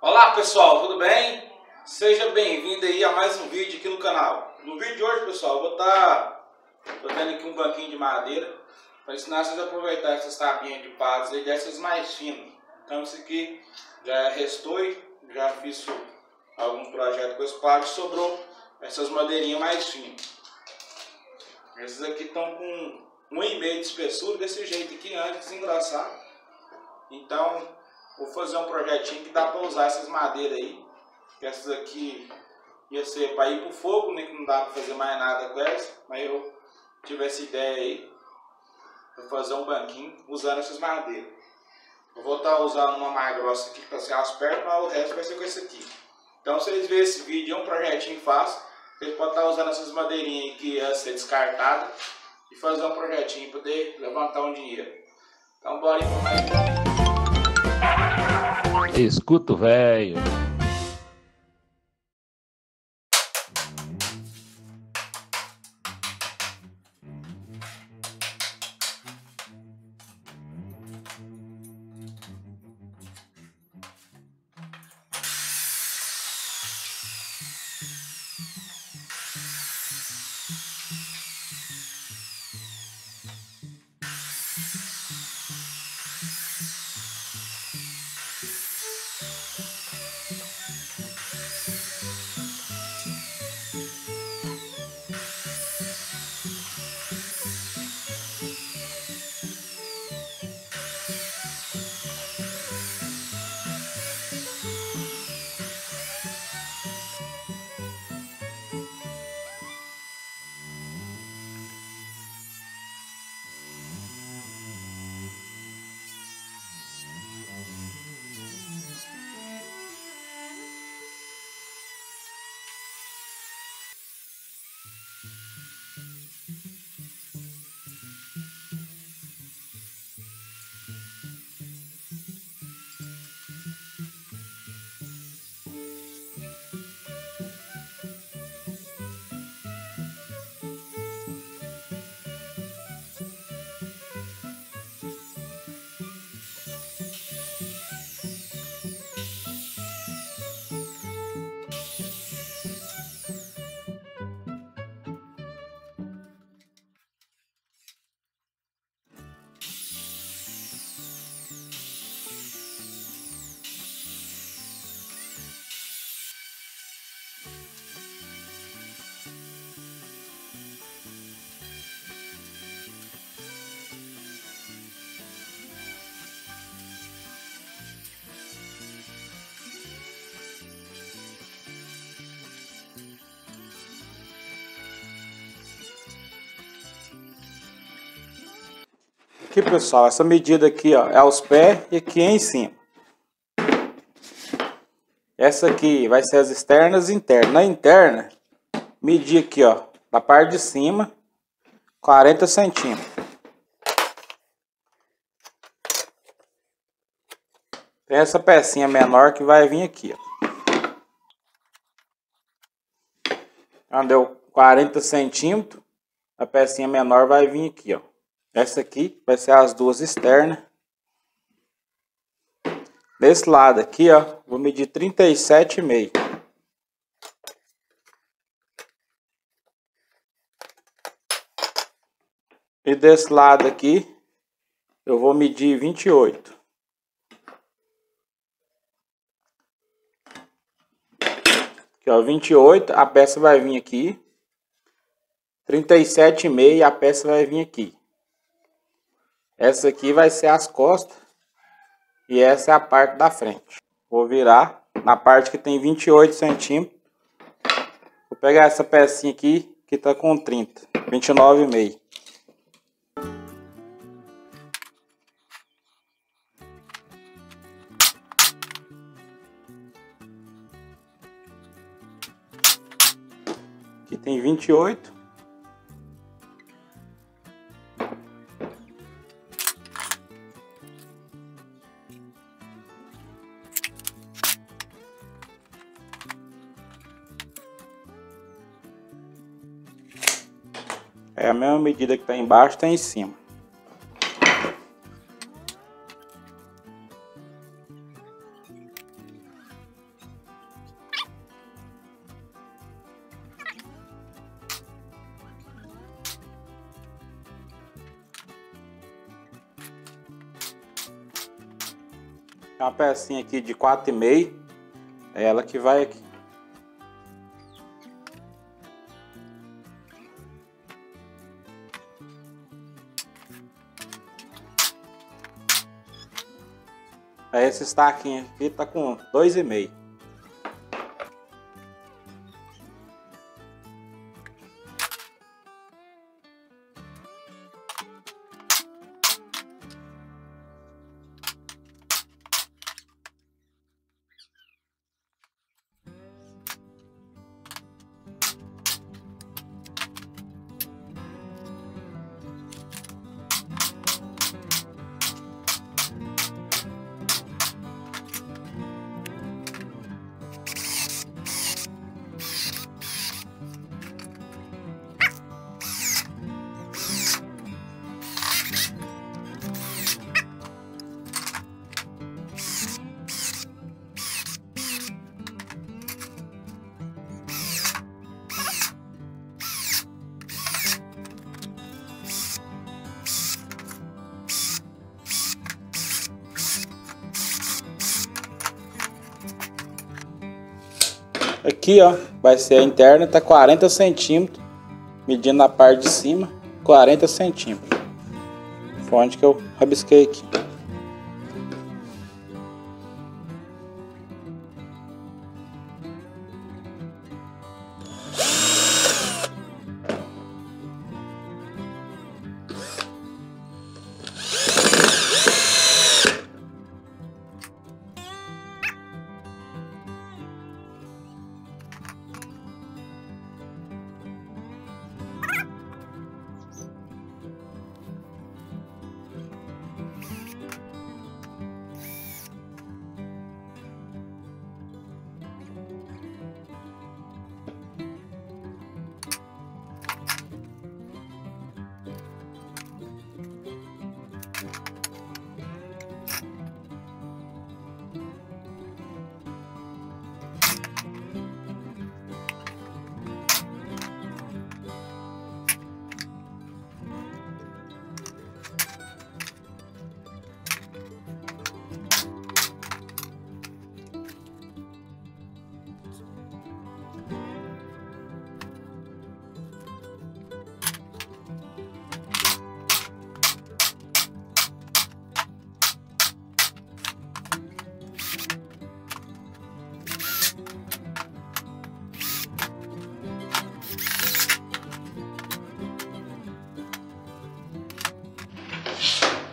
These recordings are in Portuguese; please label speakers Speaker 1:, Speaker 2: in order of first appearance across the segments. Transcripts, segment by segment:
Speaker 1: Olá pessoal, tudo bem? Seja bem-vindo aí a mais um vídeo aqui no canal. No vídeo de hoje, pessoal, eu vou estar tá fazendo aqui um banquinho de madeira para ensinar vocês a aproveitar essas tapinhas de pados e dessas mais finas. Então esse aqui já restou, já fiz algum projeto com esse pado, sobrou essas madeirinhas mais finas. Esses aqui estão com um e meio de espessura desse jeito aqui antes de desengrossar. Então vou fazer um projetinho que dá para usar essas madeiras aí. Essas aqui ia ser para ir pro fogo, né? Que não dá para fazer mais nada com elas. Mas eu tive essa ideia aí. Vou fazer um banquinho usando essas madeiras. Eu vou estar tá usando uma mais grossa aqui para ser as pernas, mas o resto vai ser com esse aqui. Então, se vocês verem esse vídeo, é um projetinho fácil. Vocês podem estar tá usando essas madeirinhas que ia ser descartada e fazer um projetinho para poder levantar um dinheiro. Então, bora
Speaker 2: Escuto, velho.
Speaker 1: Aqui, pessoal, essa medida aqui, ó, é aos pés e aqui em cima. Essa aqui vai ser as externas e internas. Na interna, medir aqui, ó, da parte de cima, 40 centímetros. Tem essa pecinha menor que vai vir aqui, ó. Deu 40 centímetros. A pecinha menor vai vir aqui, ó. Essa aqui vai ser as duas externas. Desse lado aqui, ó, vou medir 37,5. E desse lado aqui, eu vou medir 28. Aqui, ó, 28, a peça vai vir aqui. 37,5 a peça vai vir aqui. Essa aqui vai ser as costas e essa é a parte da frente. Vou virar na parte que tem 28 centímetros. Vou pegar essa pecinha aqui que está com 30, 29,5. Aqui tem 28. medida que está embaixo está em cima. Uma pecinha aqui de 4,5, é ela que vai aqui. Esse estaquinho aqui tá com 2,5. Aqui, ó, vai ser a interna, tá 40 centímetros, medindo na parte de cima, 40 centímetros. Foi onde que eu rabisquei aqui.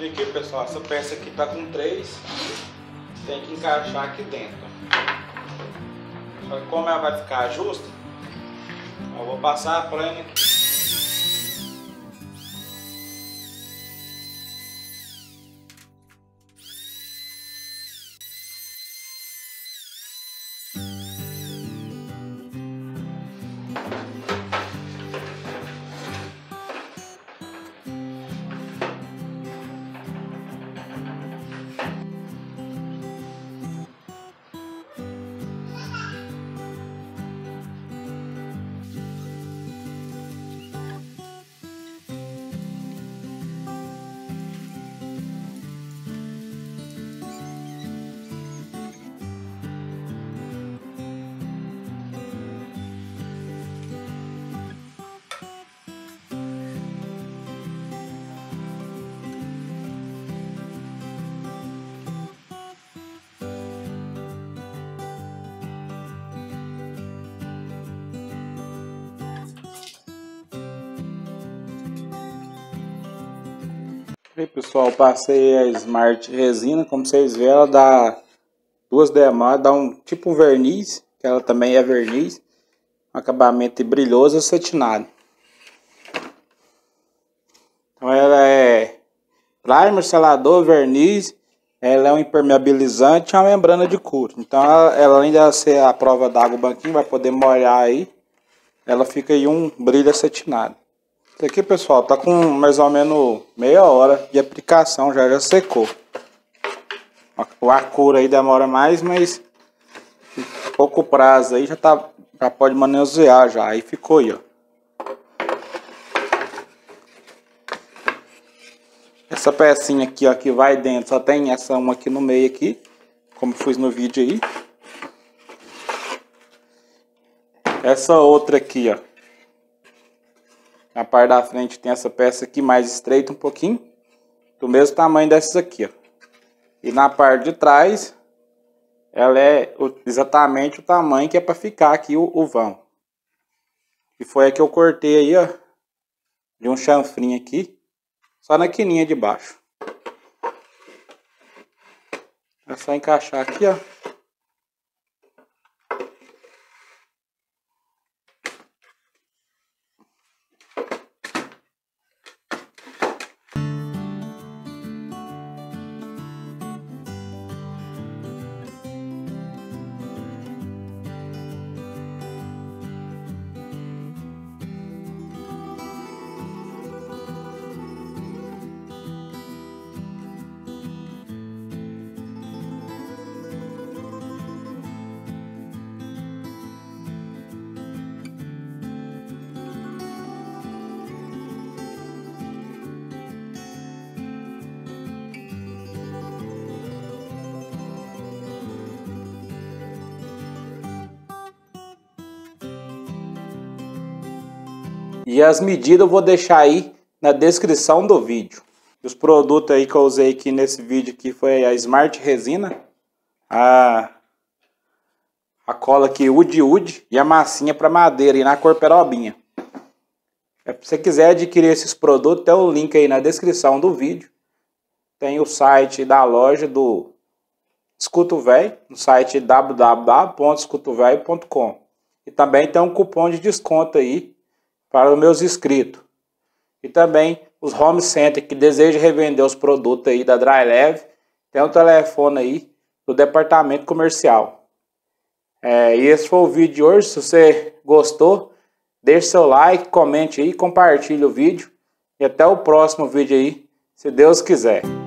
Speaker 1: E aqui pessoal, essa peça aqui tá com três, tem que encaixar aqui dentro. Só que como ela vai ficar justa, eu vou passar a plana aqui. Aí pessoal, passei a Smart Resina, como vocês veem ela dá duas demadas, dá um tipo verniz, que ela também é verniz, um acabamento brilhoso acetinado. Então ela é primer, selador, verniz, ela é um impermeabilizante e uma membrana de couro. Então ela, ela além de ser a prova d'água, o banquinho vai poder molhar aí, ela fica aí um brilho acetinado. Isso aqui, pessoal, tá com mais ou menos meia hora de aplicação, já já secou. A cor aí demora mais, mas pouco prazo aí já tá já pode manusear já. Aí ficou aí, ó. Essa pecinha aqui, ó, que vai dentro, só tem essa uma aqui no meio aqui. como fiz no vídeo aí. Essa outra aqui, ó. Na parte da frente tem essa peça aqui mais estreita um pouquinho. Do mesmo tamanho dessas aqui, ó. E na parte de trás, ela é exatamente o tamanho que é para ficar aqui o, o, vão. E foi a que eu cortei aí, ó. De um chanfrinho aqui. Só na quininha de baixo. É só encaixar aqui, ó. E as medidas eu vou deixar aí na descrição do vídeo. Os produtos aí que eu usei aqui nesse vídeo aqui foi a Smart Resina, a, a cola aqui Wood Wood e a massinha para madeira e na cor perobinha. É, se você quiser adquirir esses produtos, tem o link aí na descrição do vídeo. Tem o site da loja do Escuto no site www.escutovelho.com. E também tem um cupom de desconto aí para os meus inscritos. E também os home center que desejam revender os produtos aí da Dry Leve, tem o um telefone aí do departamento comercial. É, e esse foi o vídeo de hoje. Se você gostou, deixe seu like, comente aí, compartilhe o vídeo. E até o próximo vídeo aí, se Deus quiser.